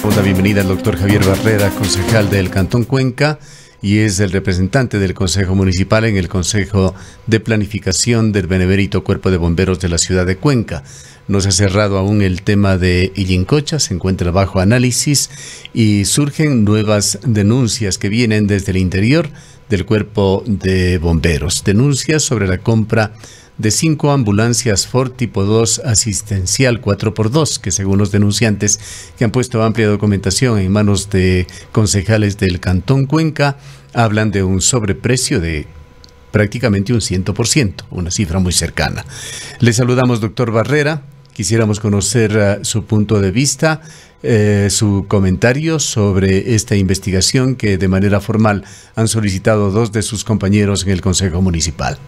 Damos la bienvenida al doctor Javier Barrera, concejal del Cantón Cuenca y es el representante del Consejo Municipal en el Consejo de Planificación del Beneverito Cuerpo de Bomberos de la ciudad de Cuenca. No se ha cerrado aún el tema de Illincocha, se encuentra bajo análisis y surgen nuevas denuncias que vienen desde el interior del Cuerpo de Bomberos. Denuncias sobre la compra de cinco ambulancias Ford tipo 2 asistencial 4x2, que según los denunciantes que han puesto amplia documentación en manos de concejales del Cantón Cuenca, hablan de un sobreprecio de prácticamente un 100%, una cifra muy cercana. Le saludamos, doctor Barrera. Quisiéramos conocer uh, su punto de vista, eh, su comentario sobre esta investigación que de manera formal han solicitado dos de sus compañeros en el Consejo Municipal.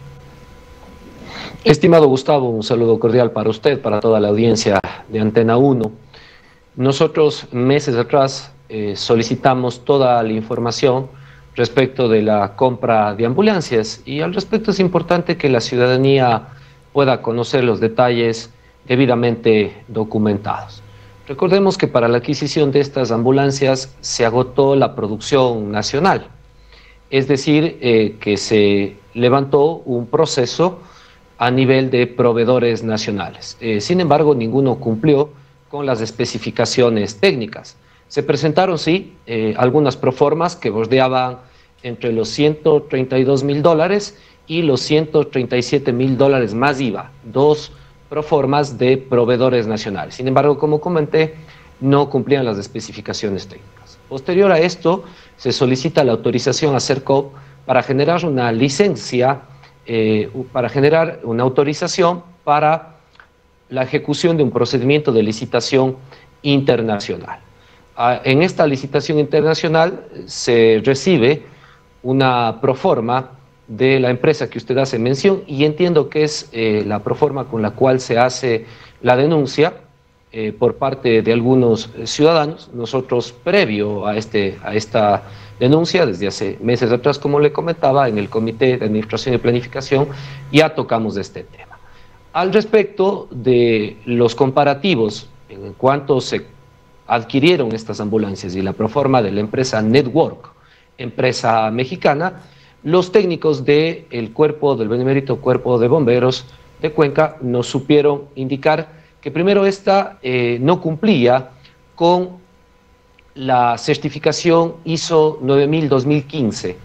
Estimado Gustavo, un saludo cordial para usted, para toda la audiencia de Antena 1. Nosotros meses atrás eh, solicitamos toda la información respecto de la compra de ambulancias y al respecto es importante que la ciudadanía pueda conocer los detalles debidamente documentados. Recordemos que para la adquisición de estas ambulancias se agotó la producción nacional, es decir, eh, que se levantó un proceso a nivel de proveedores nacionales. Eh, sin embargo, ninguno cumplió con las especificaciones técnicas. Se presentaron, sí, eh, algunas proformas que bordeaban entre los 132 mil dólares y los 137 mil dólares más IVA, dos proformas de proveedores nacionales. Sin embargo, como comenté, no cumplían las especificaciones técnicas. Posterior a esto, se solicita la autorización a CERCOP para generar una licencia eh, para generar una autorización para la ejecución de un procedimiento de licitación internacional. Ah, en esta licitación internacional se recibe una proforma de la empresa que usted hace mención y entiendo que es eh, la proforma con la cual se hace la denuncia eh, por parte de algunos ciudadanos. Nosotros, previo a, este, a esta denuncia desde hace meses atrás, como le comentaba, en el Comité de Administración y Planificación, ya tocamos este tema. Al respecto de los comparativos en cuanto se adquirieron estas ambulancias y la proforma de la empresa Network, empresa mexicana, los técnicos del cuerpo, del benemérito cuerpo de bomberos de Cuenca, nos supieron indicar que primero esta eh, no cumplía con la certificación ISO 9000-2015,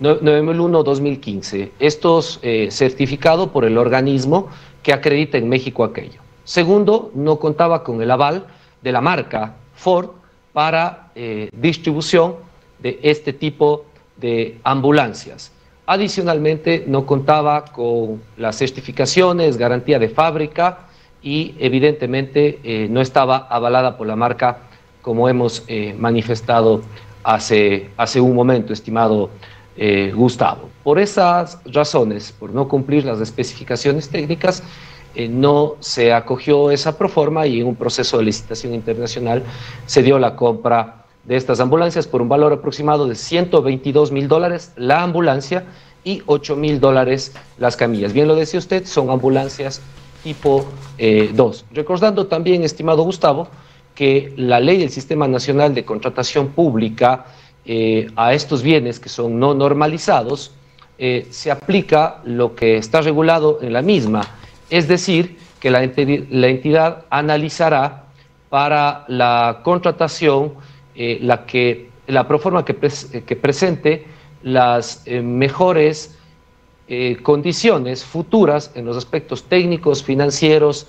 9001-2015. Esto es eh, certificado por el organismo que acredita en México aquello. Segundo, no contaba con el aval de la marca Ford para eh, distribución de este tipo de ambulancias. Adicionalmente, no contaba con las certificaciones, garantía de fábrica y evidentemente eh, no estaba avalada por la marca como hemos eh, manifestado hace, hace un momento, estimado eh, Gustavo. Por esas razones, por no cumplir las especificaciones técnicas, eh, no se acogió esa proforma y en un proceso de licitación internacional se dio la compra de estas ambulancias por un valor aproximado de 122 mil dólares la ambulancia y 8 mil dólares las camillas. Bien lo decía usted, son ambulancias tipo 2. Recordando también, estimado Gustavo, que la ley del Sistema Nacional de Contratación Pública eh, a estos bienes que son no normalizados, eh, se aplica lo que está regulado en la misma, es decir, que la, entidad analizará para la contratación eh, la, que, la proforma que, que presente las mejores condiciones futuras en los aspectos técnicos, financieros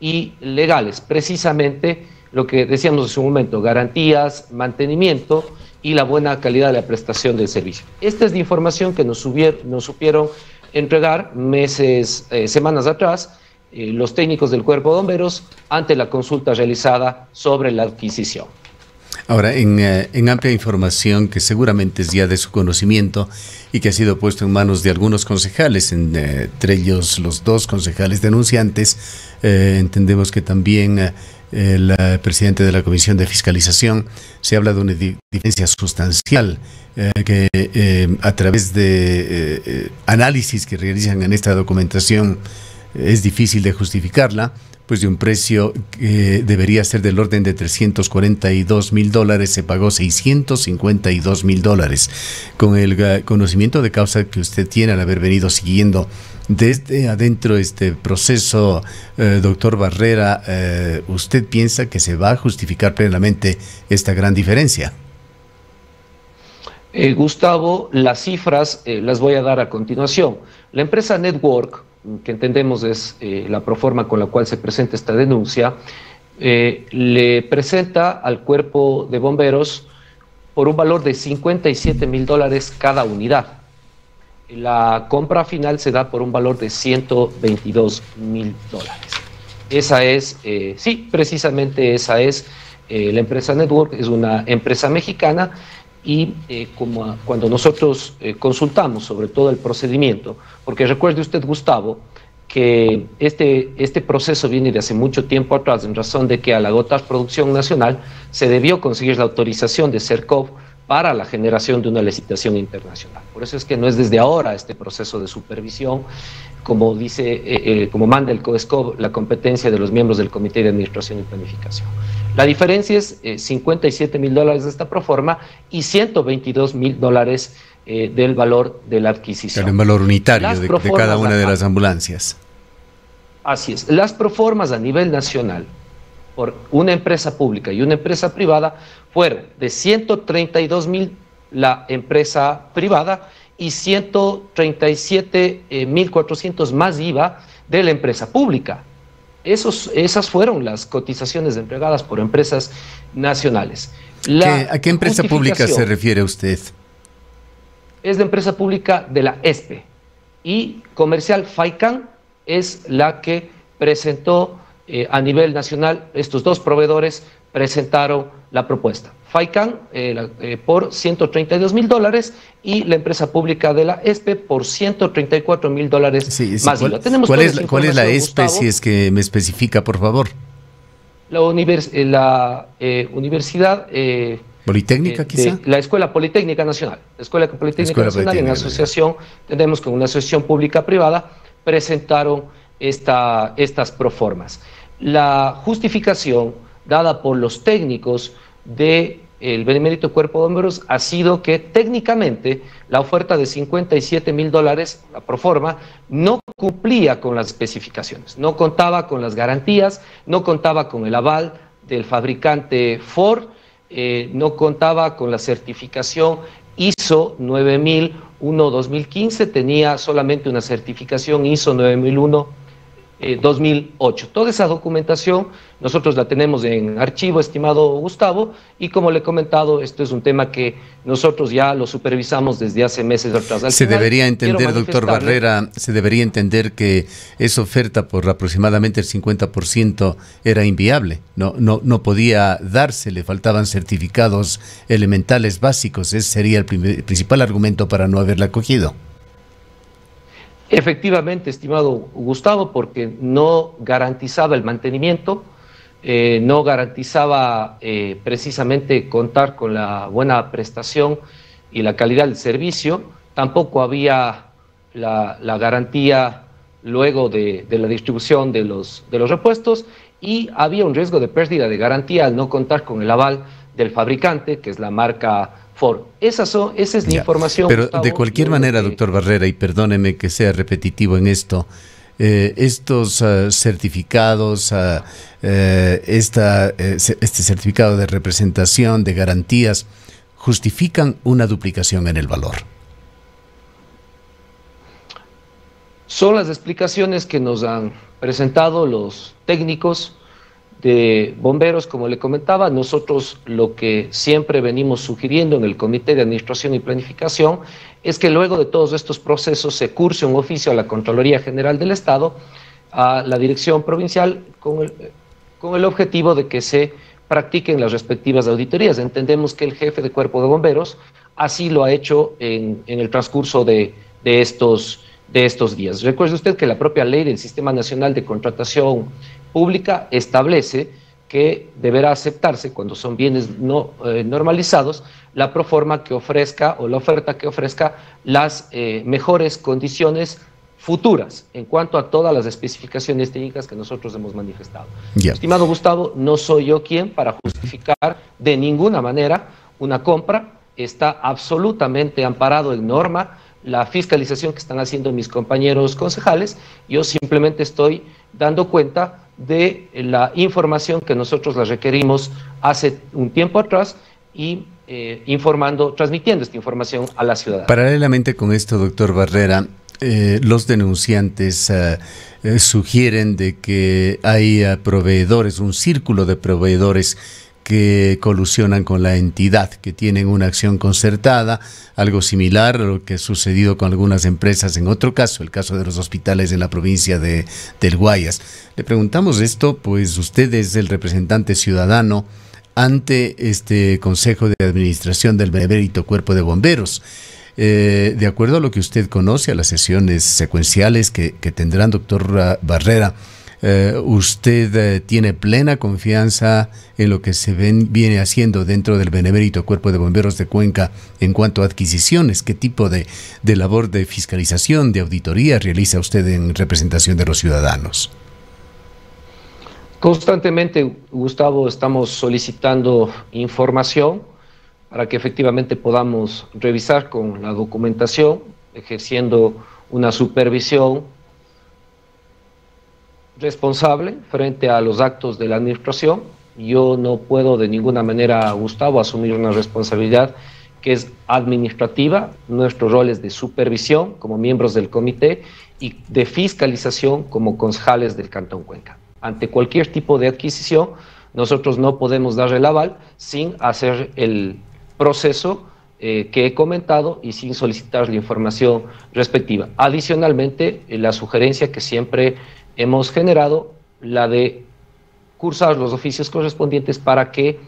y legales, precisamente lo que decíamos en su momento, garantías, mantenimiento y la buena calidad de la prestación del servicio. Esta es la información que nos, supieron entregar meses, eh, semanas atrás, eh, los técnicos del Cuerpo de Bomberos ante la consulta realizada sobre la adquisición. Ahora, eh, en, amplia información que seguramente es ya de su conocimiento y que ha sido puesto en manos de algunos concejales, entre ellos los dos concejales denunciantes, entendemos que también el presidente de la Comisión de Fiscalización, se habla de una diferencia sustancial eh, que eh, a través de eh, análisis que realizan en esta documentación es difícil de justificarla, pues de un precio que debería ser del orden de 342 mil dólares, se pagó 652 mil dólares. Con el eh, conocimiento de causa que usted tiene al haber venido siguiendo desde adentro este proceso, eh, doctor Barrera, eh, ¿usted piensa que se va a justificar plenamente esta gran diferencia? Gustavo, las cifras las voy a dar a continuación. La empresa Network que entendemos es eh, la proforma con la cual se presenta esta denuncia, eh, le presenta al cuerpo de bomberos por un valor de 57 mil dólares cada unidad. La compra final se da por un valor de 122 mil dólares. Esa es, eh, sí, precisamente esa es la empresa Network, es una empresa mexicana y eh, como cuando nosotros eh, consultamos sobre todo el procedimiento, porque recuerde usted, Gustavo, que este, este proceso viene de hace mucho tiempo atrás en razón de que al agotar producción nacional se debió conseguir la autorización de CERCOV para la generación de una licitación internacional. Por eso es que no es desde ahora este proceso de supervisión, como dice, eh, como manda el COESCOV, la competencia de los miembros del Comité de Administración y Planificación. La diferencia es 57 eh, mil dólares de esta proforma y 122 mil dólares eh, del valor de la adquisición. El valor unitario de, cada una de las ambulancias. Así es. Las proformas a nivel nacional por una empresa pública y una empresa privada fueron de 132 mil la empresa privada y 137 eh, mil 400 más IVA de la empresa pública esas fueron las cotizaciones entregadas por empresas nacionales. ¿A qué empresa pública se refiere usted? Es la empresa pública de la ESPE y Comercial FAICAN es la que presentó eh, a nivel nacional, estos dos proveedores presentaron la propuesta. FAICAN eh, eh, por 132 mil dólares y la empresa pública de la ESPE por 134 mil dólares más ¿Cuál, Tenemos ¿cuál, es, ¿Cuál es la ESPE, si es que me especifica, por favor? La, eh, la Universidad... ¿Politécnica quizá? la Escuela Politécnica Nacional. La Escuela Politécnica Nacional en asociación, tenemos con una asociación pública-privada, presentaron esta, estas proformas. La justificación dada por los técnicos de el Benemérito Cuerpo de Bomberos ha sido que técnicamente la oferta de 57 mil dólares, la proforma, no cumplía con las especificaciones, no contaba con las garantías, no contaba con el aval del fabricante Ford, eh, no contaba con la certificación ISO 9001-2015, tenía solamente una certificación ISO 9001 2008. Eh, Toda esa documentación nosotros la tenemos en archivo, estimado Gustavo, y como le he comentado, esto es un tema que nosotros ya lo supervisamos desde hace meses atrás. se debería entender, doctor Barrera, se debería entender que esa oferta por aproximadamente el 50% era inviable, no, no, no podía darse, le faltaban certificados elementales básicos, ese sería el principal argumento para no haberla acogido. Efectivamente, estimado Gustavo, porque no garantizaba el mantenimiento, eh, no garantizaba eh, precisamente contar con la buena prestación y la calidad del servicio, tampoco había la, garantía luego de, la distribución de los, de los repuestos y había un riesgo de pérdida de garantía al no contar con el aval del fabricante, que es la marca Ford. Esa, esa es la información. Pero de cualquier manera, doctor Barrera, y perdóneme que sea repetitivo en esto, eh, estos ah, certificados, uh, esta, este certificado de representación, de garantías, justifican una duplicación en el valor. Son las explicaciones que nos han presentado los técnicos de bomberos, como le comentaba, nosotros lo que siempre venimos sugiriendo en el Comité de Administración y Planificación es que luego de todos estos procesos se curse un oficio a la Contraloría General del Estado, a la Dirección Provincial, con el, con el objetivo de que se practiquen las respectivas auditorías. Entendemos que el jefe de cuerpo de bomberos así lo ha hecho en, en el transcurso de, de estos de estos días. Recuerde usted que la propia ley del Sistema Nacional de Contratación pública establece que deberá aceptarse cuando son bienes no eh, normalizados la proforma que ofrezca o la oferta que ofrezca las eh, mejores condiciones futuras en cuanto a todas las especificaciones técnicas que nosotros hemos manifestado. Estimado Gustavo, no soy yo quien para justificar de ninguna manera una compra, está absolutamente amparado en norma la fiscalización que están haciendo mis compañeros concejales, yo simplemente estoy dando cuenta de la información que nosotros la requerimos hace un tiempo atrás y eh, informando, transmitiendo esta información a la ciudadanía. Paralelamente con esto, doctor Barrera, eh, los denunciantes eh, sugieren de que hay proveedores, un círculo de proveedores que colusionan con la entidad, que tienen una acción concertada, algo similar a lo que ha sucedido con algunas empresas en otro caso, el caso de los hospitales en la provincia de, del Guayas. Le preguntamos esto, pues usted es el representante ciudadano ante este Consejo de Administración del Benemérito Cuerpo de Bomberos. Eh, de acuerdo a lo que usted conoce, a las sesiones secuenciales que, que tendrán, doctor Barrera, eh, ¿usted eh, tiene plena confianza en lo que se viene haciendo dentro del Benemérito Cuerpo de Bomberos de Cuenca en cuanto a adquisiciones? ¿Qué tipo de labor de fiscalización, de auditoría realiza usted en representación de los ciudadanos? Constantemente, Gustavo, estamos solicitando información para que efectivamente podamos revisar con la documentación, ejerciendo una supervisión responsable frente a los actos de la administración. Yo no puedo de ninguna manera, Gustavo, asumir una responsabilidad que es administrativa. Nuestro rol es de supervisión como miembros del comité y de fiscalización como concejales del Cantón Cuenca. Ante cualquier tipo de adquisición, nosotros no podemos dar el aval sin hacer el proceso eh, que he comentado y sin solicitar la información respectiva. Adicionalmente, eh, la sugerencia que siempre hemos generado la de cursar los oficios correspondientes para que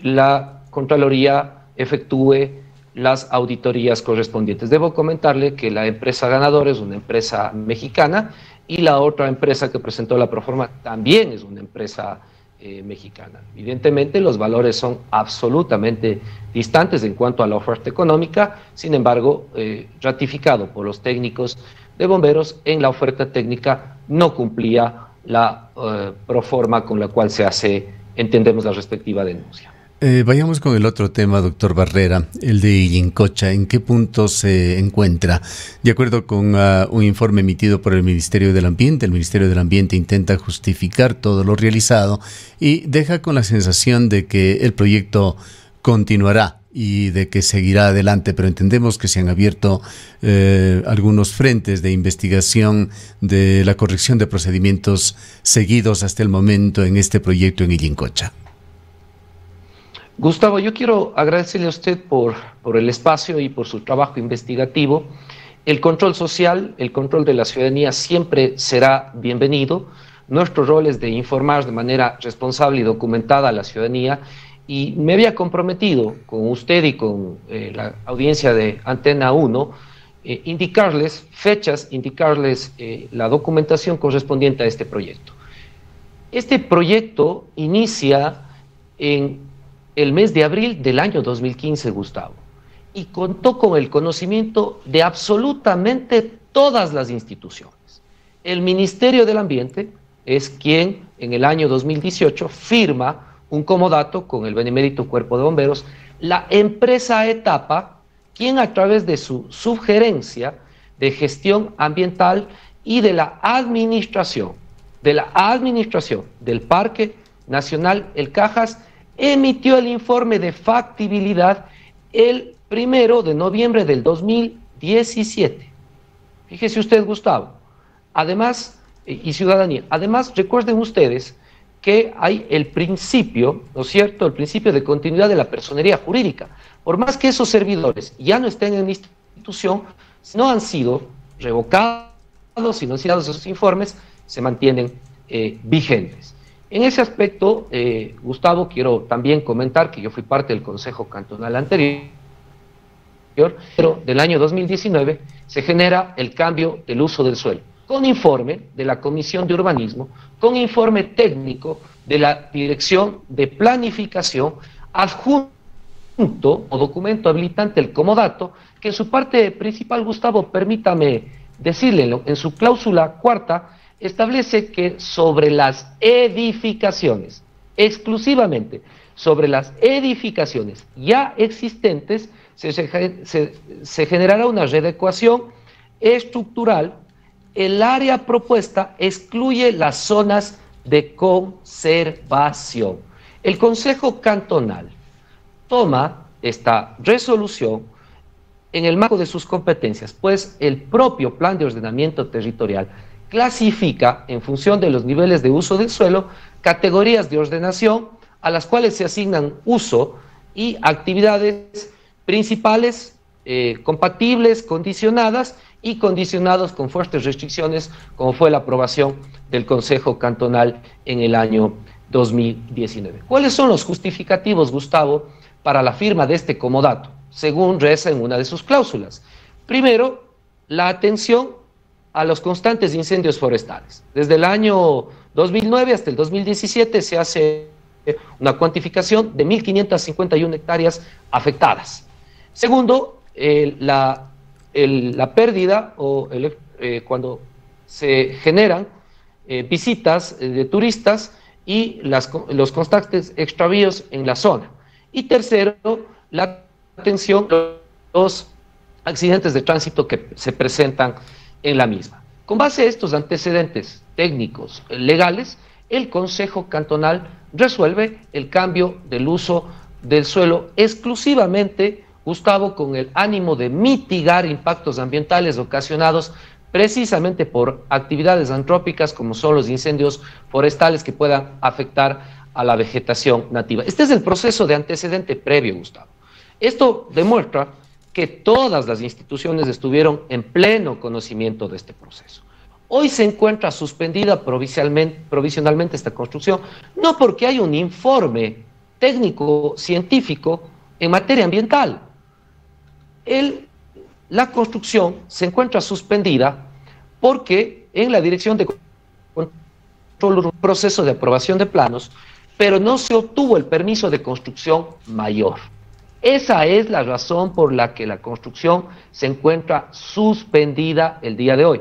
la Contraloría efectúe las auditorías correspondientes. Debo comentarle que la empresa ganadora es una empresa mexicana y la otra empresa que presentó la proforma también es una empresa eh, mexicana. Evidentemente los valores son absolutamente distantes en cuanto a la oferta económica, sin embargo, eh, ratificado por los técnicos de bomberos en la oferta técnica no cumplía la eh, proforma con la cual se hace, entendemos, la respectiva denuncia. Eh, vayamos con el otro tema, doctor Barrera, el de Yincocha. ¿En qué punto se encuentra? De acuerdo con ah, un informe emitido por el Ministerio del Ambiente, el Ministerio del Ambiente intenta justificar todo lo realizado y deja con la sensación de que el proyecto continuará y de que seguirá adelante, pero entendemos que se han abierto eh, algunos frentes de investigación de la corrección de procedimientos seguidos hasta el momento en este proyecto en Illincocha. Gustavo, yo quiero agradecerle a usted por, por el espacio y por su trabajo investigativo. El control social, el control de la ciudadanía siempre será bienvenido. Nuestro rol es de informar de manera responsable y documentada a la ciudadanía y me había comprometido con usted y con eh, la audiencia de Antena 1 eh, indicarles fechas, indicarles eh, la documentación correspondiente a este proyecto. Este proyecto inicia en el mes de abril del año 2015, Gustavo, y contó con el conocimiento de absolutamente todas las instituciones. El Ministerio del Ambiente es quien en el año 2018 firma un comodato con el Benemérito Cuerpo de Bomberos, la empresa Etapa, quien a través de su sugerencia de gestión ambiental y de la administración, de la administración del Parque Nacional El Cajas, emitió el informe de factibilidad el primero de noviembre del 2017. Fíjese usted, Gustavo. Además, y ciudadanía, además recuerden ustedes que hay el principio, ¿no es cierto?, el principio de continuidad de la personería jurídica. Por más que esos servidores ya no estén en la institución, no han sido revocados, si no han sido esos informes, se mantienen eh, vigentes. En ese aspecto, eh, Gustavo, quiero también comentar que yo fui parte del Consejo Cantonal anterior, pero del año 2019 se genera el cambio del uso del suelo con informe de la Comisión de Urbanismo, con informe técnico de la Dirección de Planificación, adjunto o documento habilitante el comodato, que en su parte principal, Gustavo, permítame decirle en su cláusula cuarta, establece que sobre las edificaciones, exclusivamente sobre las edificaciones ya existentes, se, generará una readecuación estructural. El área propuesta excluye las zonas de conservación. El Consejo Cantonal toma esta resolución en el marco de sus competencias, pues el propio plan de ordenamiento territorial clasifica en función de los niveles de uso del suelo categorías de ordenación a las cuales se asignan uso y actividades principales, eh, compatibles, condicionadas y condicionados con fuertes restricciones, como fue la aprobación del Consejo Cantonal en el año 2019. ¿Cuáles son los justificativos, Gustavo, para la firma de este comodato? Según reza en una de sus cláusulas. Primero, la atención a los constantes incendios forestales. Desde el año 2009 hasta el 2017 se hace una cuantificación de 1.551 hectáreas afectadas. Segundo, la, la, pérdida o eh, cuando se generan eh, visitas eh, de turistas y las, los constantes extravíos en la zona. Y tercero, la atención a los accidentes de tránsito que se presentan en la misma. Con base a estos antecedentes técnicos legales, el Consejo Cantonal resuelve el cambio del uso del suelo exclusivamente, Gustavo, con el ánimo de mitigar impactos ambientales ocasionados precisamente por actividades antrópicas como son los incendios forestales que puedan afectar a la vegetación nativa. Este es el proceso de antecedente previo, Gustavo. Esto demuestra que todas las instituciones estuvieron en pleno conocimiento de este proceso. Hoy se encuentra suspendida provisionalmente, esta construcción, no porque hay un informe técnico científico en materia ambiental. La construcción se encuentra suspendida porque en la dirección de control un proceso de aprobación de planos, pero no se obtuvo el permiso de construcción mayor. Esa es la razón por la que la construcción se encuentra suspendida el día de hoy.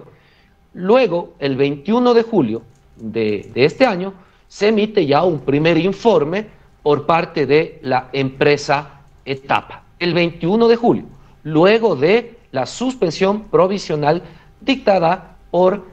Luego, el 21 de julio de, este año, se emite ya un primer informe por parte de la empresa Etapa. El 21 de julio, luego de la suspensión provisional dictada por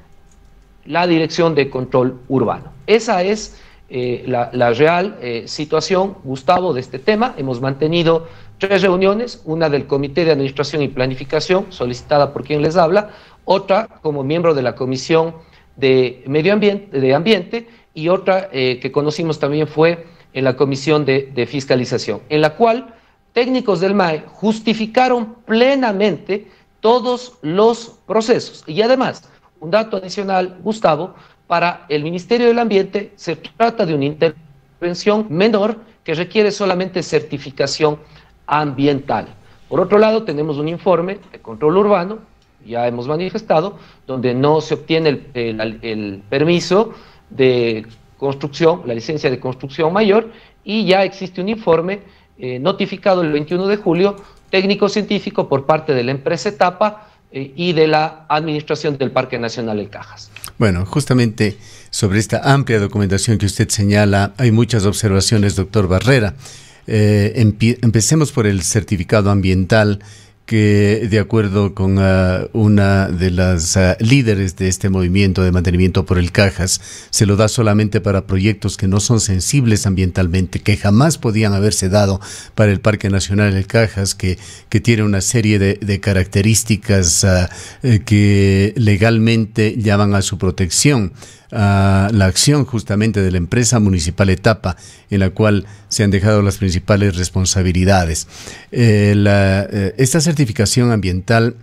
la Dirección de Control Urbano. Esa es eh, la, real eh, situación, Gustavo, de este tema. Hemos mantenido tres reuniones, una del Comité de Administración y Planificación, solicitada por quien les habla, otra como miembro de la Comisión de Medio Ambiente, de Ambiente y otra eh, que conocimos también fue en la Comisión de, de Fiscalización, en la cual técnicos del MAE justificaron plenamente todos los procesos. Y además, un dato adicional, Gustavo, para el Ministerio del Ambiente se trata de una intervención menor que requiere solamente certificación ambiental. Por otro lado, tenemos un informe de control urbano, ya hemos manifestado, donde no se obtiene el, permiso de construcción, la licencia de construcción mayor, y ya existe un informe eh, notificado el 21 de julio, técnico-científico por parte de la empresa Etapa eh, y de la Administración del Parque Nacional El Cajas. Bueno, justamente sobre esta amplia documentación que usted señala, hay muchas observaciones, doctor Barrera. Eh, empecemos por el certificado ambiental que de acuerdo con ah, una de las ah, líderes de este movimiento de mantenimiento por el Cajas, se lo da solamente para proyectos que no son sensibles ambientalmente, que jamás podían haberse dado para el Parque Nacional del Cajas, que, que tiene una serie de, características ah, eh, que legalmente llaman a su protección la acción justamente de la empresa municipal Etapa, en la cual se han dejado las principales responsabilidades. Eh, eh, esta certificación ambiental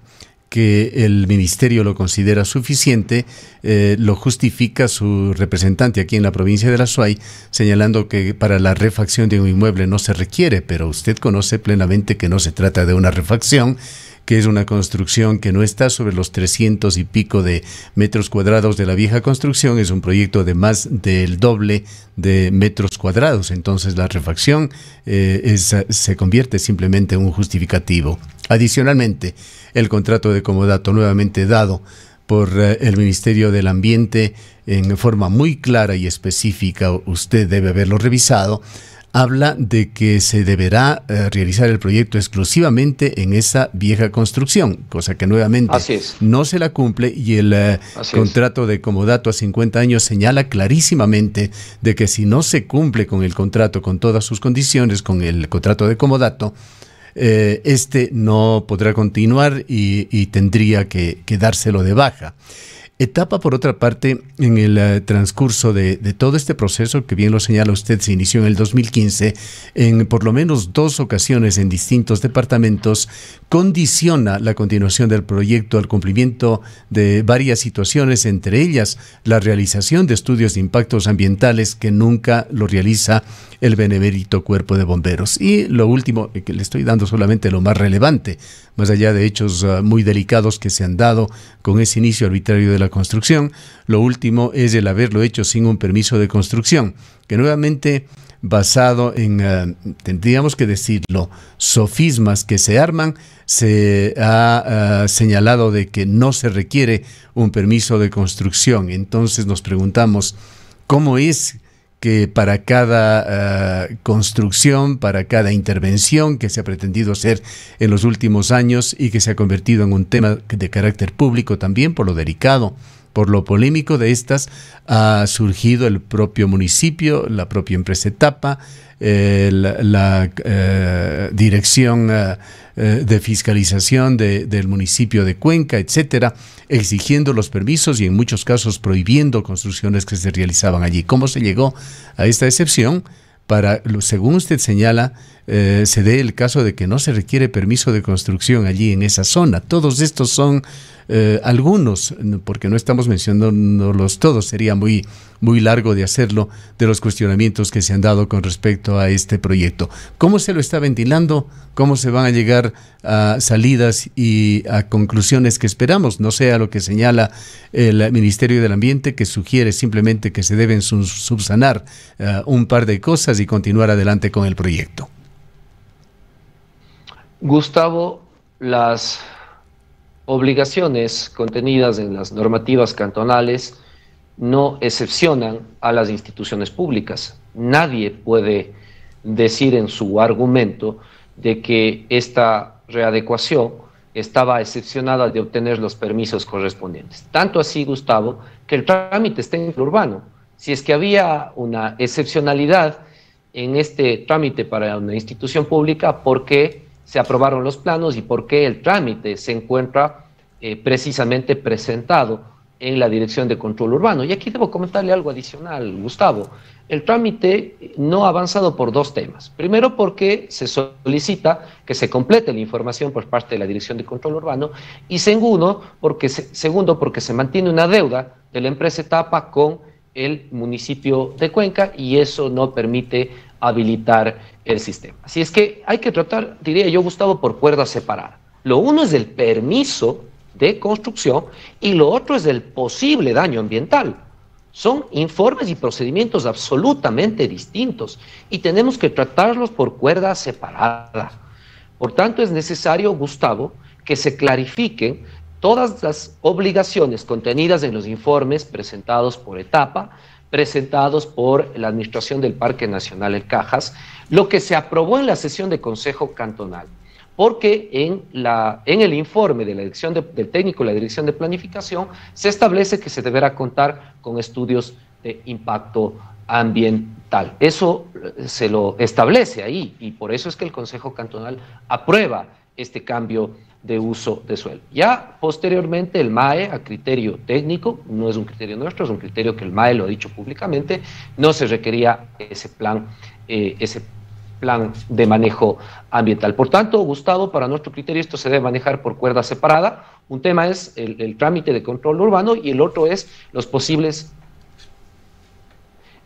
que el ministerio lo considera suficiente, eh, lo justifica su representante aquí en la provincia de la Suay, señalando que para la refacción de un inmueble no se requiere, pero usted conoce plenamente que no se trata de una refacción, que es una construcción que no está sobre los 300 y pico de metros cuadrados de la vieja construcción, es un proyecto de más del doble de metros cuadrados, entonces la refacción eh, se convierte simplemente en un justificativo. Adicionalmente, el contrato de comodato nuevamente dado por eh, el Ministerio del Ambiente en forma muy clara y específica, usted debe haberlo revisado, habla de que se deberá eh, realizar el proyecto exclusivamente en esa vieja construcción, cosa que nuevamente no se la cumple y el eh, contrato de comodato a 50 años señala clarísimamente de que si no se cumple con el contrato, con todas sus condiciones, con el contrato de comodato, eh, este no podrá continuar y, tendría que, que dárselo de baja etapa, por otra parte, en el eh, transcurso de, todo este proceso, que bien lo señala usted, se inició en el 2015, en por lo menos dos ocasiones en distintos departamentos, condiciona la continuación del proyecto al cumplimiento de varias situaciones, entre ellas la realización de estudios de impactos ambientales que nunca lo realiza el benemérito cuerpo de bomberos. Y lo último, eh, que le estoy dando solamente lo más relevante, más allá de hechos ah, muy delicados que se han dado con ese inicio arbitrario de la construcción. Lo último es el haberlo hecho sin un permiso de construcción, que nuevamente basado en, ah, tendríamos que decirlo, sofismas que se arman, se ha ah, señalado de que no se requiere un permiso de construcción. Entonces nos preguntamos, ¿cómo es que para cada eh, construcción, para cada intervención que se ha pretendido hacer en los últimos años y que se ha convertido en un tema de carácter público también por lo delicado, por lo polémico de estas, ha surgido el propio municipio, la propia empresa Etapa, la, eh, dirección eh, eh, de fiscalización del municipio de Cuenca, etcétera, exigiendo los permisos y en muchos casos prohibiendo construcciones que se realizaban allí. ¿Cómo se llegó a esta excepción? Para, según usted señala, se dé el caso de que no se requiere permiso de construcción allí en esa zona. Todos estos son eh, algunos, porque no estamos mencionándolos todos, sería muy, muy largo de hacerlo, de los cuestionamientos que se han dado con respecto a este proyecto. ¿Cómo se lo está ventilando? ¿Cómo se van a llegar a salidas y a conclusiones que esperamos? No sea lo que señala el Ministerio del Ambiente, que sugiere simplemente que se deben subsanar eh, un par de cosas y continuar adelante con el proyecto. Gustavo, las obligaciones contenidas en las normativas cantonales no excepcionan a las instituciones públicas. Nadie puede decir en su argumento de que esta readecuación estaba excepcionada de obtener los permisos correspondientes. Tanto así, Gustavo, que el trámite está en el urbano. Si es que había una excepcionalidad en este trámite para una institución pública, ¿por qué se aprobaron los planos y por qué el trámite se encuentra eh, precisamente presentado en la Dirección de Control Urbano. Y aquí debo comentarle algo adicional, Gustavo. El trámite no ha avanzado por dos temas. Primero, porque se solicita que se complete la información por parte de la Dirección de Control Urbano. Y segundo, porque se, segundo, porque se mantiene una deuda de la empresa Etapa con el municipio de Cuenca y eso no permite habilitar el sistema. Así es que hay que tratar, diría yo, Gustavo, por cuerda separada. Lo uno es el permiso de construcción y lo otro es el posible daño ambiental. Son informes y procedimientos absolutamente distintos y tenemos que tratarlos por cuerda separada. Por tanto, es necesario, Gustavo, que se clarifiquen todas las obligaciones contenidas en los informes presentados por etapa, presentados por la Administración del Parque Nacional El Cajas, lo que se aprobó en la sesión de Consejo Cantonal, porque en, la, en el informe de la dirección del técnico de la Dirección de Planificación se establece que se deberá contar con estudios de impacto ambiental. Eso se lo establece ahí y por eso es que el Consejo Cantonal aprueba este cambio de uso de suelo. Ya posteriormente el MAE, a criterio técnico, no es un criterio nuestro, es un criterio que el MAE lo ha dicho públicamente, no se requería ese plan, eh, ese plan de manejo ambiental. Por tanto, Gustavo, para nuestro criterio esto se debe manejar por cuerda separada. Un tema es el, trámite de control urbano y el otro es los posibles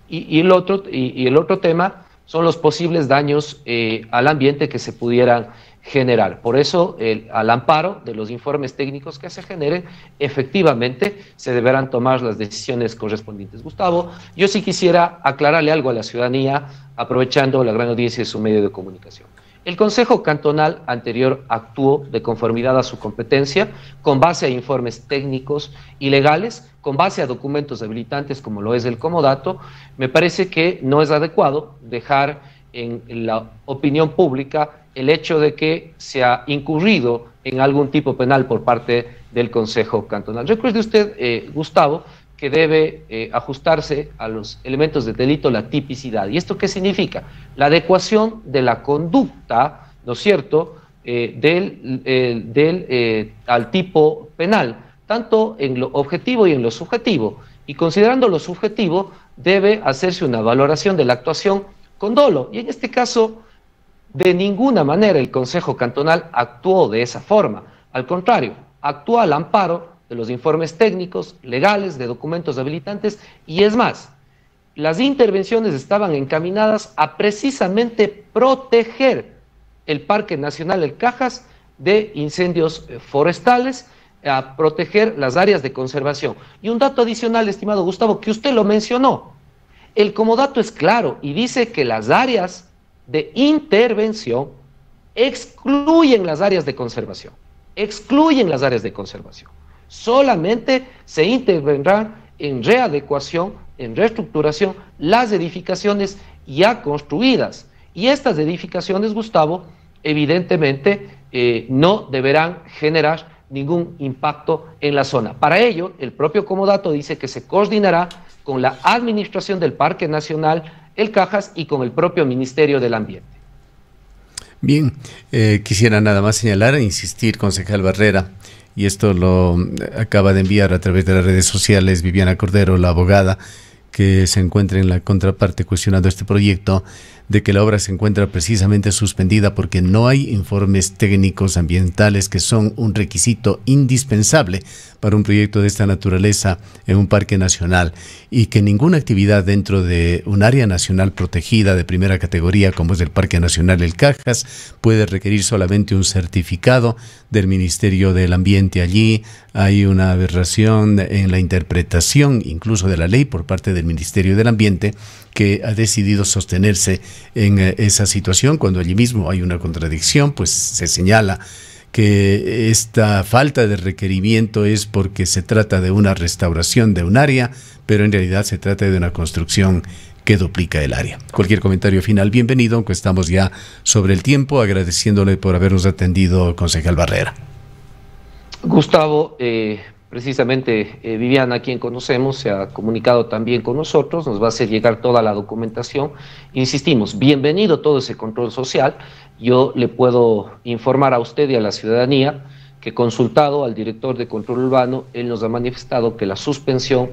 y, el, otro, y, el otro tema son los posibles daños eh, al ambiente que se pudieran general. Por eso, al amparo de los informes técnicos que se generen, efectivamente se deberán tomar las decisiones correspondientes. Gustavo, yo sí quisiera aclararle algo a la ciudadanía, aprovechando la gran audiencia de su medio de comunicación. El Consejo Cantonal anterior actuó de conformidad a su competencia, con base a informes técnicos y legales, con base a documentos habilitantes como lo es el comodato. Me parece que no es adecuado dejar en la opinión pública el hecho de que se ha incurrido en algún tipo penal por parte del Consejo Cantonal. Recuerde usted, eh, Gustavo, que debe eh, ajustarse a los elementos de delito la tipicidad. ¿Y esto qué significa? La adecuación de la conducta, ¿no es cierto?, eh, del, del al tipo penal, tanto en lo objetivo y en lo subjetivo. Y considerando lo subjetivo, debe hacerse una valoración de la actuación con dolo. Y en este caso, de ninguna manera el Consejo Cantonal actuó de esa forma. Al contrario, actuó al amparo de los informes técnicos, legales, de documentos habilitantes, y es más, las intervenciones estaban encaminadas a precisamente proteger el Parque Nacional El Cajas de incendios eh, forestales, a proteger las áreas de conservación. Y un dato adicional, estimado Gustavo, que usted lo mencionó. El comodato es claro y dice que las áreas de intervención excluyen las áreas de conservación. Excluyen las áreas de conservación solamente se intervendrán en readecuación, en reestructuración, las edificaciones ya construidas. Y estas edificaciones, Gustavo, evidentemente eh, no deberán generar ningún impacto en la zona. Para ello, el propio Comodato dice que se coordinará con la Administración del Parque Nacional, el Cajas, y con el propio Ministerio del Ambiente. Bien, eh, quisiera nada más señalar e insistir, concejal Barrera, y esto lo acaba de enviar a través de las redes sociales Viviana Cordero, la abogada que se encuentra en la contraparte cuestionando este proyecto de que la obra se encuentra precisamente suspendida porque no hay informes técnicos ambientales que son un requisito indispensable para un proyecto de esta naturaleza en un parque nacional y que ninguna actividad dentro de un área nacional protegida de primera categoría como es el Parque Nacional El Cajas puede requerir solamente un certificado del Ministerio del Ambiente allí. Hay una aberración en la interpretación incluso de la ley por parte del Ministerio del Ambiente que ha decidido sostenerse en eh, esa situación cuando allí mismo hay una contradicción, pues se señala que esta falta de requerimiento es porque se trata de una restauración de un área, pero en realidad se trata de una construcción que duplica el área. Cualquier comentario final, bienvenido, aunque estamos ya sobre el tiempo, agradeciéndole por habernos atendido, concejal Barrera. Gustavo, eh, Precisamente eh, Viviana, quien conocemos, se ha comunicado también con nosotros, nos va a hacer llegar toda la documentación. Insistimos, bienvenido todo ese control social. Yo le puedo informar a usted y a la ciudadanía que consultado al director de control urbano, él nos ha manifestado que la suspensión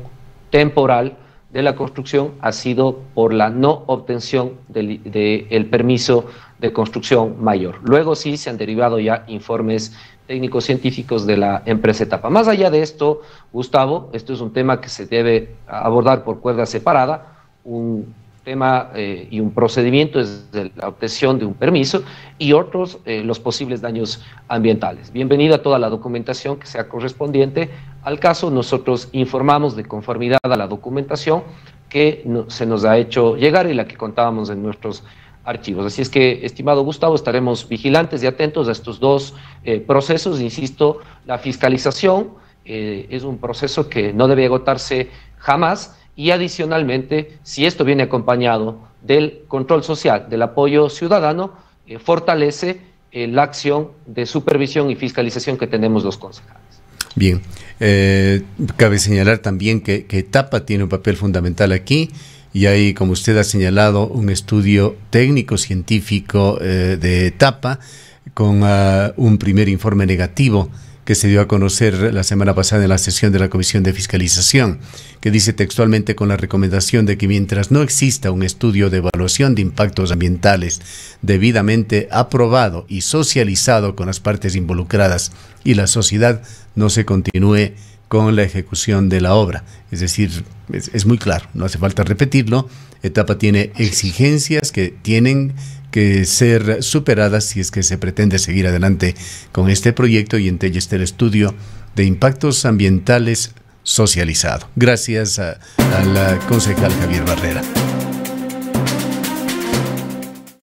temporal de la construcción ha sido por la no obtención del permiso de construcción mayor. Luego sí se han derivado ya informes técnicos científicos de la empresa Etapa. Más allá de esto, Gustavo, esto es un tema que se debe abordar por cuerda separada, un tema eh, y un procedimiento es la obtención de un permiso y otros eh, los posibles daños ambientales. Bienvenida toda la documentación que sea correspondiente al caso. Nosotros informamos de conformidad a la documentación que se nos ha hecho llegar y la que contábamos en nuestros archivos. Así es que, estimado Gustavo, estaremos vigilantes y atentos a estos dos eh, procesos. Insisto, la fiscalización eh, es un proceso que no debe agotarse jamás y adicionalmente, si esto viene acompañado del control social, del apoyo ciudadano, eh, fortalece la acción de supervisión y fiscalización que tenemos los concejales. Bien, cabe señalar también que, que TAPA tiene un papel fundamental aquí y hay, como usted ha señalado, un estudio técnico científico eh, de etapa con ah, un primer informe negativo que se dio a conocer la semana pasada en la sesión de la Comisión de Fiscalización, que dice textualmente con la recomendación de que mientras no exista un estudio de evaluación de impactos ambientales debidamente aprobado y socializado con las partes involucradas y la sociedad, no se continúe con la ejecución de la obra. Es decir, es, muy claro, no hace falta repetirlo. Etapa tiene exigencias que tienen que ser superadas si es que se pretende seguir adelante con este proyecto y ellos el estudio de impactos ambientales socializado. Gracias a, a la concejal Javier Barrera.